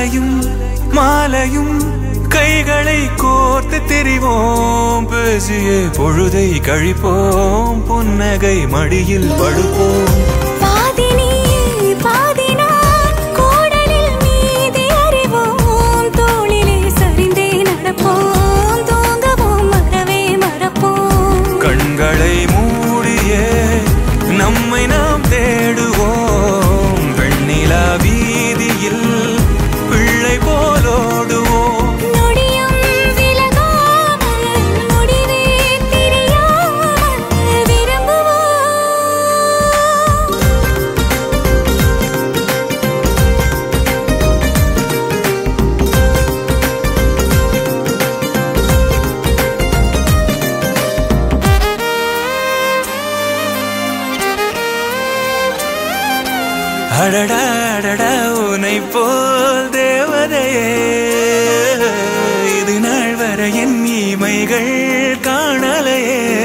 மாலையும் மாலையும் கைகளை கோர்த்து தெரிவோம். பேசிய பொழுதை கழிப்போம். புன்னகை மடியில் படுப்போம். அடடா அடடா உனை போல் தேவதையே. இது நாள் வர என் இமைகள் காணலையே.